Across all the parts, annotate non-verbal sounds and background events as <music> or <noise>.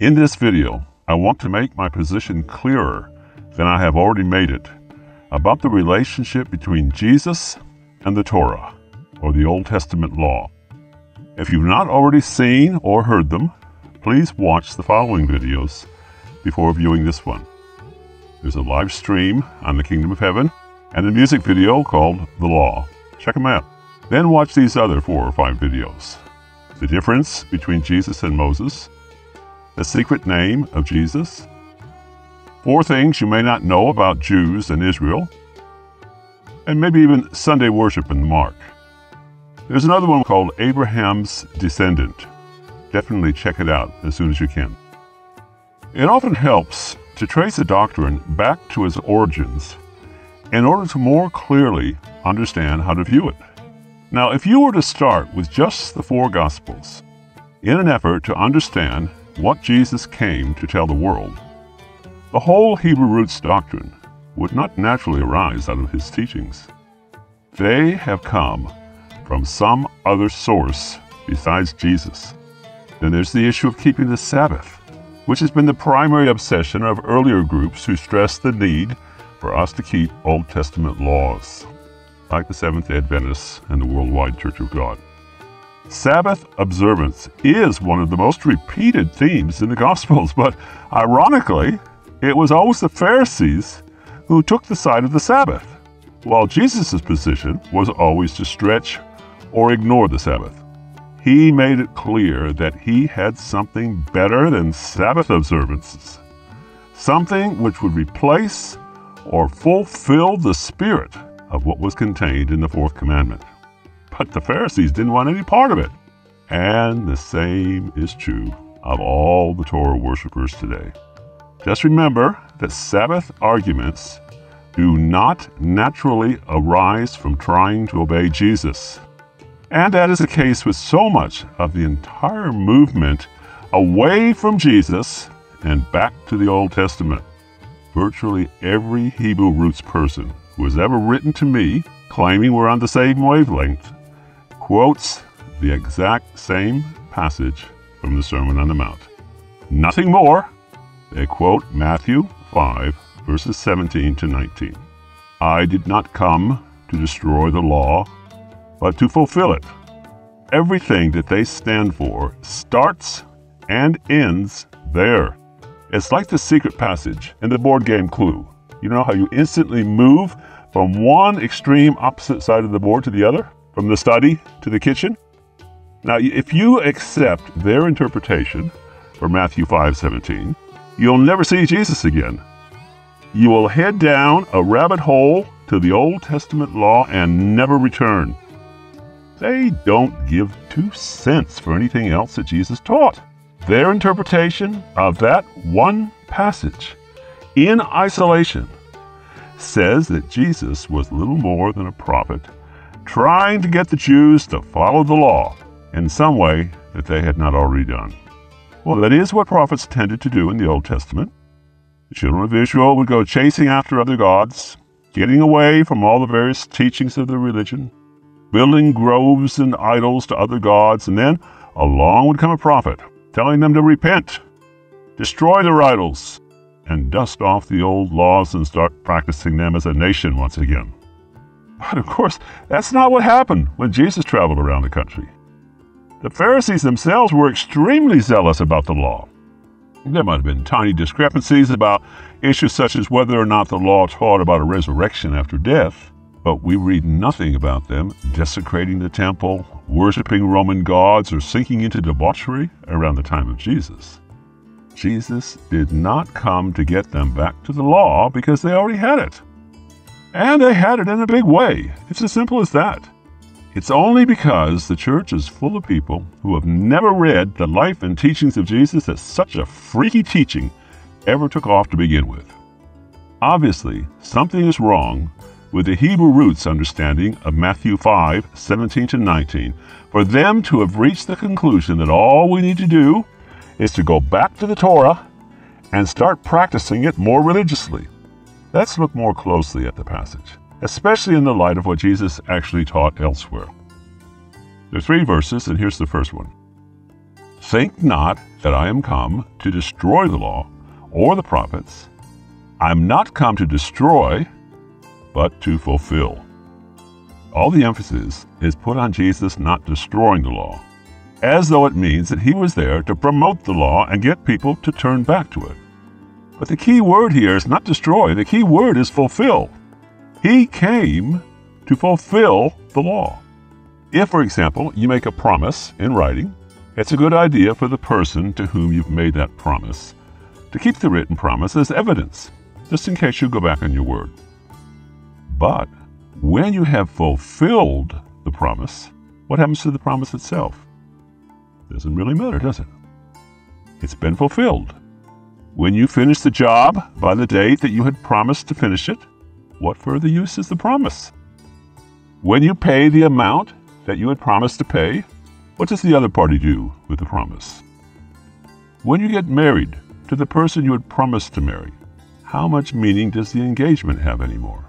In this video, I want to make my position clearer than I have already made it about the relationship between Jesus and the Torah, or the Old Testament law. If you've not already seen or heard them, please watch the following videos before viewing this one. There's a live stream on the Kingdom of Heaven and a music video called The Law. Check them out. Then watch these other four or five videos. The difference between Jesus and Moses, the secret name of Jesus, four things you may not know about Jews and Israel, and maybe even Sunday worship in the Mark. There's another one called Abraham's Descendant. Definitely check it out as soon as you can. It often helps to trace a doctrine back to its origins in order to more clearly understand how to view it. Now, if you were to start with just the four Gospels in an effort to understand what Jesus came to tell the world, the whole Hebrew roots doctrine would not naturally arise out of his teachings. They have come from some other source besides Jesus. Then there's the issue of keeping the Sabbath, which has been the primary obsession of earlier groups who stressed the need for us to keep Old Testament laws, like the Seventh day Adventists and the Worldwide Church of God. Sabbath observance is one of the most repeated themes in the Gospels, but ironically, it was always the Pharisees who took the side of the Sabbath, while Jesus' position was always to stretch or ignore the Sabbath. He made it clear that he had something better than Sabbath observances, something which would replace or fulfill the spirit of what was contained in the fourth commandment. But the Pharisees didn't want any part of it. And the same is true of all the Torah worshippers today. Just remember that Sabbath arguments do not naturally arise from trying to obey Jesus. And that is the case with so much of the entire movement away from Jesus and back to the Old Testament. Virtually every Hebrew roots person who has ever written to me claiming we're on the same wavelength quotes the exact same passage from the Sermon on the Mount. Nothing more. They quote Matthew 5, verses 17 to 19. I did not come to destroy the law, but to fulfill it. Everything that they stand for starts and ends there. It's like the secret passage in the board game Clue. You know how you instantly move from one extreme opposite side of the board to the other? From the study to the kitchen? Now, if you accept their interpretation for Matthew 5:17, you'll never see Jesus again. You will head down a rabbit hole to the Old Testament law and never return. They don't give two cents for anything else that Jesus taught. Their interpretation of that one passage in isolation says that Jesus was little more than a prophet trying to get the Jews to follow the law in some way that they had not already done. Well, that is what prophets tended to do in the Old Testament. The children of Israel would go chasing after other gods, getting away from all the various teachings of their religion, building groves and idols to other gods, and then along would come a prophet telling them to repent, destroy their idols, and dust off the old laws and start practicing them as a nation once again. But of course, that's not what happened when Jesus traveled around the country. The Pharisees themselves were extremely zealous about the law. There might have been tiny discrepancies about issues such as whether or not the law taught about a resurrection after death, but we read nothing about them desecrating the temple, worshiping Roman gods, or sinking into debauchery around the time of Jesus. Jesus did not come to get them back to the law because they already had it. And they had it in a big way. It's as simple as that. It's only because the church is full of people who have never read the life and teachings of Jesus that such a freaky teaching ever took off to begin with. Obviously, something is wrong with the Hebrew roots understanding of Matthew 5 17 to 19 for them to have reached the conclusion that all we need to do is to go back to the Torah and start practicing it more religiously. Let's look more closely at the passage, especially in the light of what Jesus actually taught elsewhere. There are three verses, and here's the first one. Think not that I am come to destroy the law or the prophets. I am not come to destroy, but to fulfill. All the emphasis is put on Jesus not destroying the law, as though it means that he was there to promote the law and get people to turn back to it. But the key word here is not destroy, the key word is fulfill. He came to fulfill the law. If, for example, you make a promise in writing, it's a good idea for the person to whom you've made that promise to keep the written promise as evidence, just in case you go back on your word. But when you have fulfilled the promise, what happens to the promise itself? Doesn't really matter, does it? It's been fulfilled. When you finish the job by the date that you had promised to finish it, what further use is the promise? When you pay the amount that you had promised to pay, what does the other party do with the promise? When you get married to the person you had promised to marry, how much meaning does the engagement have anymore?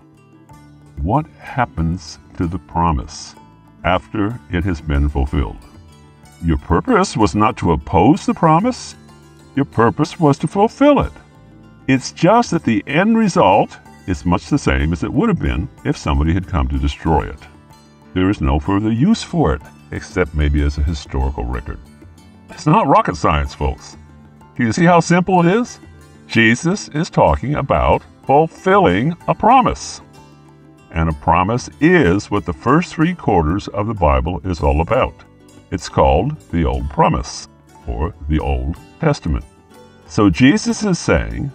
What happens to the promise after it has been fulfilled? Your purpose was not to oppose the promise, your purpose was to fulfill it. It's just that the end result is much the same as it would have been if somebody had come to destroy it. There is no further use for it, except maybe as a historical record. It's not rocket science, folks. You see how simple it is? Jesus is talking about fulfilling a promise. And a promise is what the first three quarters of the Bible is all about. It's called the Old Promise, or the Old Testament. So Jesus is saying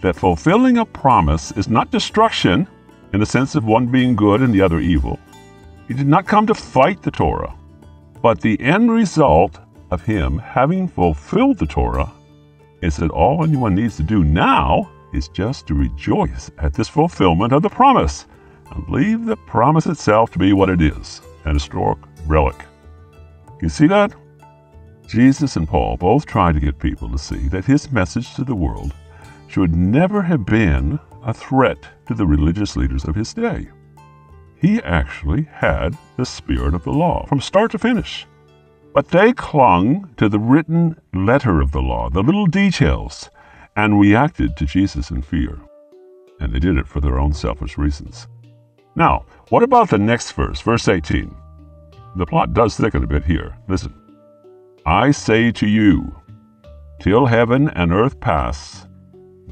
that fulfilling a promise is not destruction in the sense of one being good and the other evil. He did not come to fight the Torah, but the end result of him having fulfilled the Torah is that all anyone needs to do now is just to rejoice at this fulfillment of the promise and leave the promise itself to be what it is an historic relic. You see that? Jesus and Paul both tried to get people to see that his message to the world should never have been a threat to the religious leaders of his day. He actually had the spirit of the law from start to finish. But they clung to the written letter of the law, the little details, and reacted to Jesus in fear. And they did it for their own selfish reasons. Now, what about the next verse, verse 18? The plot does thicken a bit here. Listen. I say to you, till heaven and earth pass,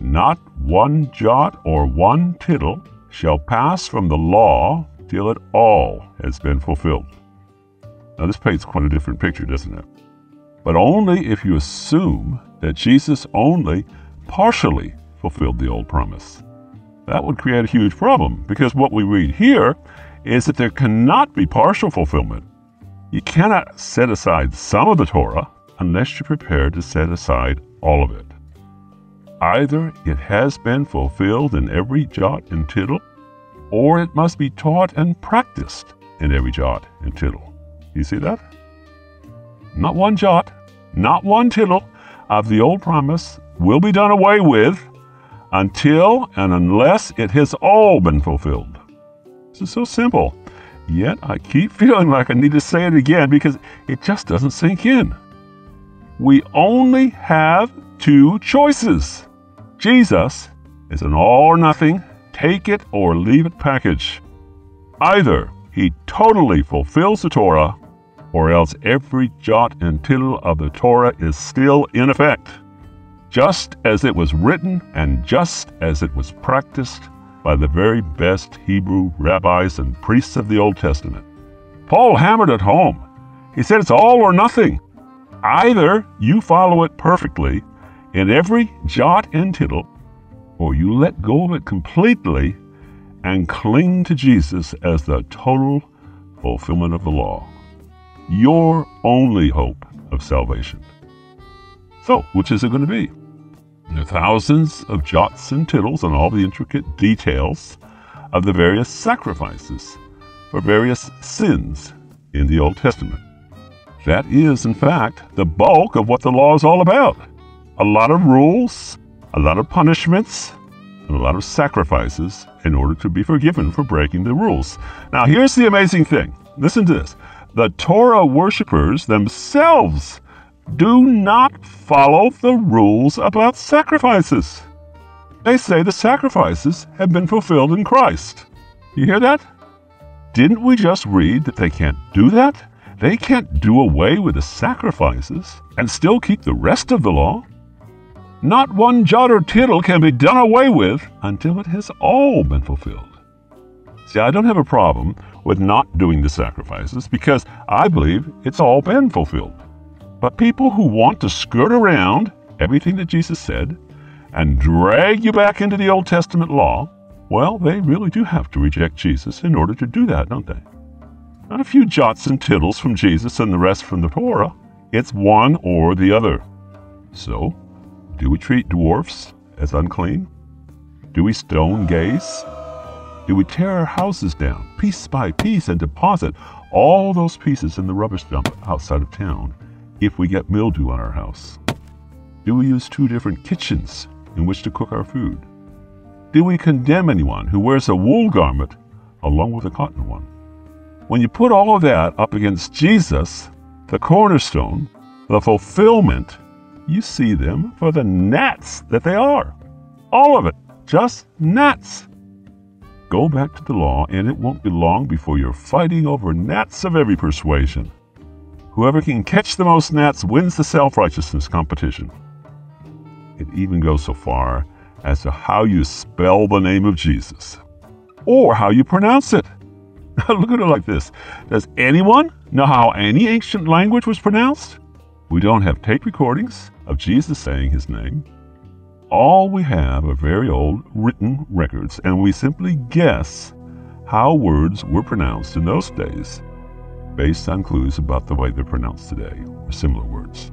not one jot or one tittle shall pass from the law till it all has been fulfilled. Now, this paints quite a different picture, doesn't it? But only if you assume that Jesus only partially fulfilled the old promise. That would create a huge problem because what we read here is that there cannot be partial fulfillment. You cannot set aside some of the Torah unless you're prepared to set aside all of it. Either it has been fulfilled in every jot and tittle, or it must be taught and practiced in every jot and tittle. You see that? Not one jot, not one tittle of the old promise will be done away with until and unless it has all been fulfilled. This is so simple. Yet I keep feeling like I need to say it again because it just doesn't sink in. We only have two choices. Jesus is an all or nothing, take it or leave it package. Either he totally fulfills the Torah, or else every jot and tittle of the Torah is still in effect, just as it was written and just as it was practiced by the very best Hebrew rabbis and priests of the Old Testament. Paul hammered it home. He said it's all or nothing. Either you follow it perfectly in every jot and tittle, or you let go of it completely and cling to Jesus as the total fulfillment of the law. Your only hope of salvation. So, which is it going to be? Are thousands of jots and tittles and all the intricate details of the various sacrifices for various sins in the Old Testament. That is, in fact, the bulk of what the law is all about. A lot of rules, a lot of punishments, and a lot of sacrifices in order to be forgiven for breaking the rules. Now, here's the amazing thing listen to this the Torah worshippers themselves do not follow the rules about sacrifices. They say the sacrifices have been fulfilled in Christ. You hear that? Didn't we just read that they can't do that? They can't do away with the sacrifices and still keep the rest of the law. Not one jot or tittle can be done away with until it has all been fulfilled. See, I don't have a problem with not doing the sacrifices because I believe it's all been fulfilled. But people who want to skirt around everything that Jesus said and drag you back into the Old Testament law, well, they really do have to reject Jesus in order to do that, don't they? Not a few jots and tittles from Jesus and the rest from the Torah. It's one or the other. So, do we treat dwarfs as unclean? Do we stone gays? Do we tear our houses down piece by piece and deposit all those pieces in the rubbish dump outside of town if we get mildew on our house? Do we use two different kitchens in which to cook our food? Do we condemn anyone who wears a wool garment along with a cotton one? When you put all of that up against Jesus, the cornerstone, the fulfillment, you see them for the gnats that they are. All of it, just gnats. Go back to the law, and it won't be long before you're fighting over gnats of every persuasion. Whoever can catch the most gnats wins the self righteousness competition. It even goes so far as to how you spell the name of Jesus or how you pronounce it. <laughs> Look at it like this Does anyone know how any ancient language was pronounced? We don't have tape recordings of Jesus saying his name. All we have are very old written records, and we simply guess how words were pronounced in those days based on clues about the way they're pronounced today, or similar words.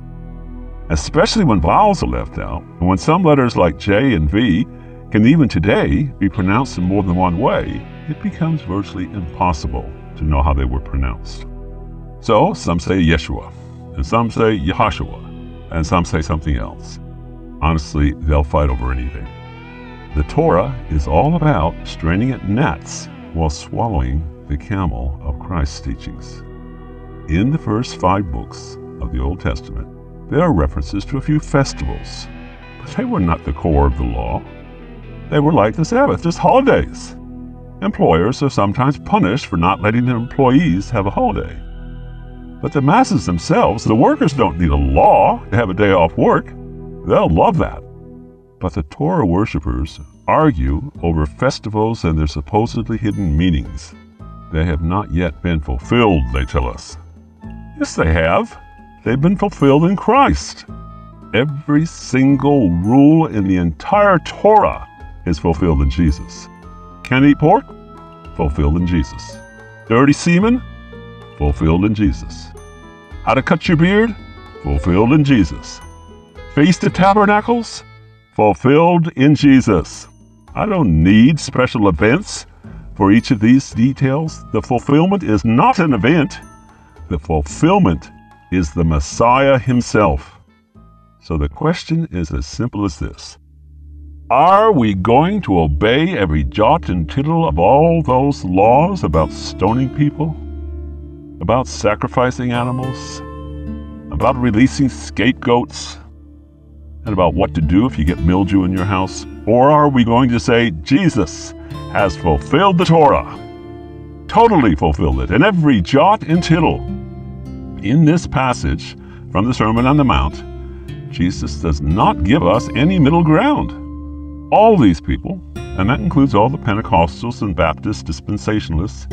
Especially when vowels are left out, and when some letters like J and V can even today be pronounced in more than one way, it becomes virtually impossible to know how they were pronounced. So some say Yeshua, and some say Yahashua, and some say something else. Honestly, they'll fight over anything. The Torah is all about straining at gnats while swallowing the camel of Christ's teachings. In the first five books of the Old Testament, there are references to a few festivals, but they were not the core of the law. They were like the Sabbath, just holidays. Employers are sometimes punished for not letting their employees have a holiday. But the masses themselves, the workers, don't need a law to have a day off work. They'll love that. But the Torah worshippers argue over festivals and their supposedly hidden meanings. They have not yet been fulfilled, they tell us. Yes, they have. They've been fulfilled in Christ. Every single rule in the entire Torah is fulfilled in Jesus. Can't eat pork? Fulfilled in Jesus. Dirty semen? Fulfilled in Jesus. How to cut your beard? Fulfilled in Jesus. Feast of Tabernacles, fulfilled in Jesus. I don't need special events for each of these details. The fulfillment is not an event, the fulfillment is the Messiah himself. So the question is as simple as this Are we going to obey every jot and tittle of all those laws about stoning people? About sacrificing animals? About releasing scapegoats? and about what to do if you get mildew in your house? Or are we going to say Jesus has fulfilled the Torah? Totally fulfilled it in every jot and tittle. In this passage from the Sermon on the Mount, Jesus does not give us any middle ground. All these people, and that includes all the Pentecostals and Baptist dispensationalists,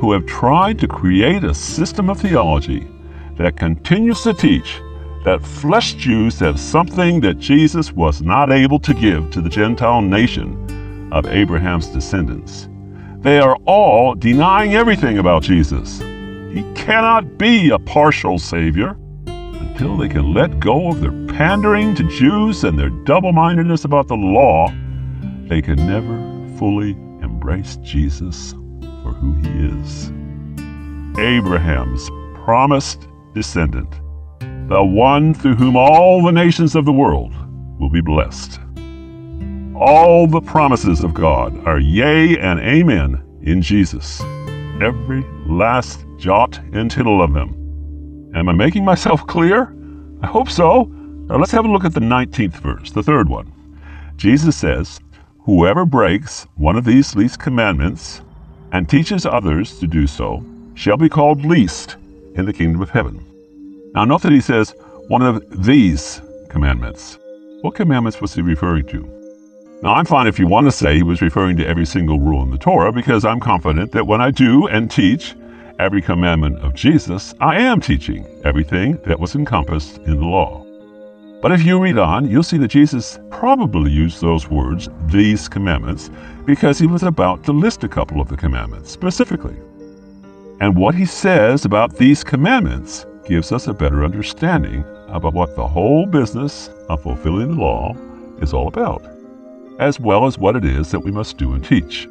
who have tried to create a system of theology that continues to teach that flesh Jews have something that Jesus was not able to give to the Gentile nation of Abraham's descendants. They are all denying everything about Jesus. He cannot be a partial Savior until they can let go of their pandering to Jews and their double mindedness about the law. They can never fully embrace Jesus for who he is. Abraham's promised descendant the one through whom all the nations of the world will be blessed. All the promises of God are yea and amen in Jesus, every last jot and tittle of them. Am I making myself clear? I hope so. Now let's have a look at the 19th verse, the third one. Jesus says, Whoever breaks one of these least commandments and teaches others to do so shall be called least in the kingdom of heaven. Now note that he says, one of these commandments. What commandments was he referring to? Now, I'm fine if you want to say he was referring to every single rule in the Torah, because I'm confident that when I do and teach every commandment of Jesus, I am teaching everything that was encompassed in the law. But if you read on, you'll see that Jesus probably used those words, these commandments, because he was about to list a couple of the commandments specifically. And what he says about these commandments gives us a better understanding about what the whole business of fulfilling the law is all about, as well as what it is that we must do and teach.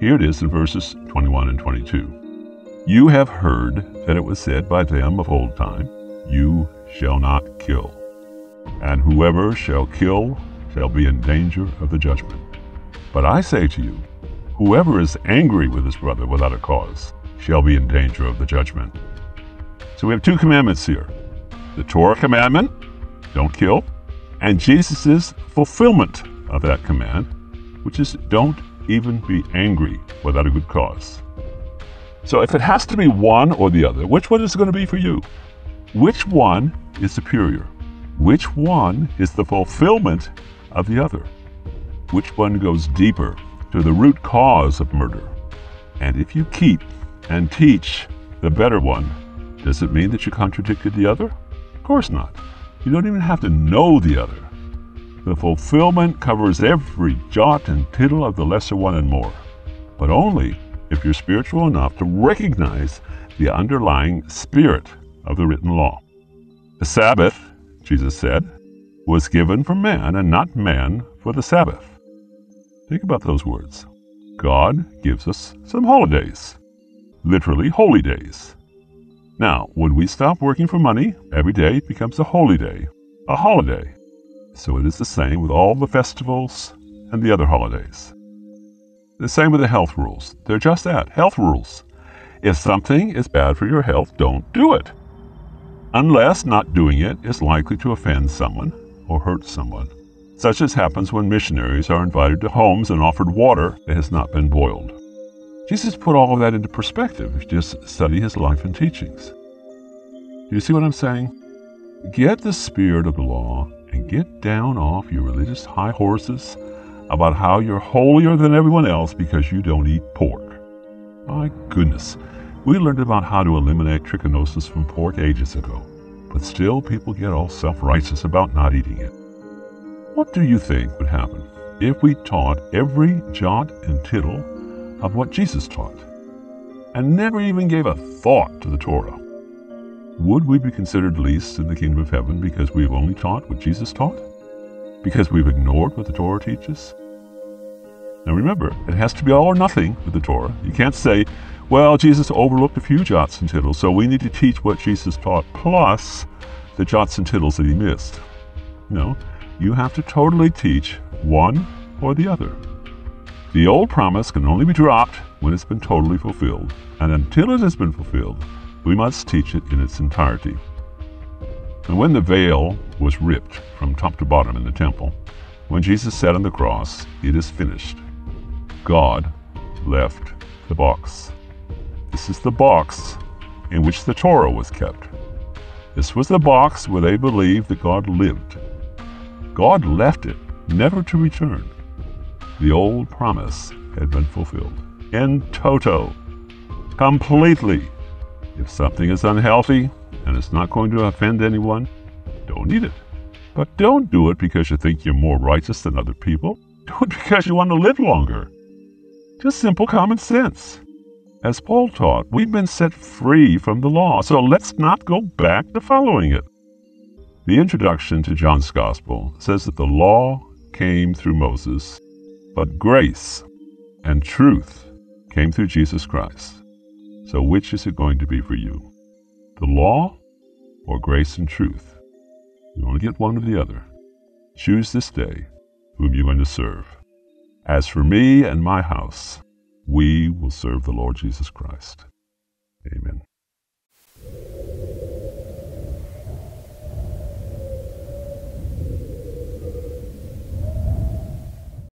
Here it is in verses 21 and 22. You have heard that it was said by them of old time, You shall not kill, and whoever shall kill shall be in danger of the judgment. But I say to you, whoever is angry with his brother without a cause shall be in danger of the judgment. So we have two commandments here the Torah commandment, don't kill, and Jesus' fulfillment of that command, which is don't even be angry without a good cause. So if it has to be one or the other, which one is going to be for you? Which one is superior? Which one is the fulfillment of the other? Which one goes deeper to the root cause of murder? And if you keep and teach the better one, does it mean that you contradicted the other? Of course not. You don't even have to know the other. The fulfillment covers every jot and tittle of the lesser one and more, but only if you're spiritual enough to recognize the underlying spirit of the written law. The Sabbath, Jesus said, was given for man and not man for the Sabbath. Think about those words. God gives us some holidays, literally holy days. Now, when we stop working for money, every day becomes a holy day, a holiday. So it is the same with all the festivals and the other holidays. The same with the health rules. They're just that health rules. If something is bad for your health, don't do it. Unless not doing it is likely to offend someone or hurt someone, such as happens when missionaries are invited to homes and offered water that has not been boiled. Jesus put all of that into perspective if you just study his life and teachings. Do you see what I'm saying? Get the spirit of the law and get down off your religious high horses about how you're holier than everyone else because you don't eat pork. My goodness, we learned about how to eliminate trichinosis from pork ages ago, but still people get all self righteous about not eating it. What do you think would happen if we taught every jot and tittle of what Jesus taught and never even gave a thought to the Torah. Would we be considered least in the kingdom of heaven because we've only taught what Jesus taught? Because we've ignored what the Torah teaches? Now remember, it has to be all or nothing with the Torah. You can't say, well, Jesus overlooked a few jots and tittles, so we need to teach what Jesus taught plus the jots and tittles that he missed. No, you have to totally teach one or the other. The old promise can only be dropped when it's been totally fulfilled, and until it has been fulfilled, we must teach it in its entirety. And when the veil was ripped from top to bottom in the temple, when Jesus said on the cross, It is finished, God left the box. This is the box in which the Torah was kept. This was the box where they believed that God lived. God left it, never to return the old promise had been fulfilled. In toto. Completely. If something is unhealthy and it's not going to offend anyone, don't eat it. But don't do it because you think you're more righteous than other people. Do it because you want to live longer. Just simple common sense. As Paul taught, we've been set free from the law, so let's not go back to following it. The introduction to John's Gospel says that the law came through Moses but grace and truth came through Jesus Christ. So, which is it going to be for you? The law or grace and truth? You only get one or the other. Choose this day whom you're going to serve. As for me and my house, we will serve the Lord Jesus Christ. Amen.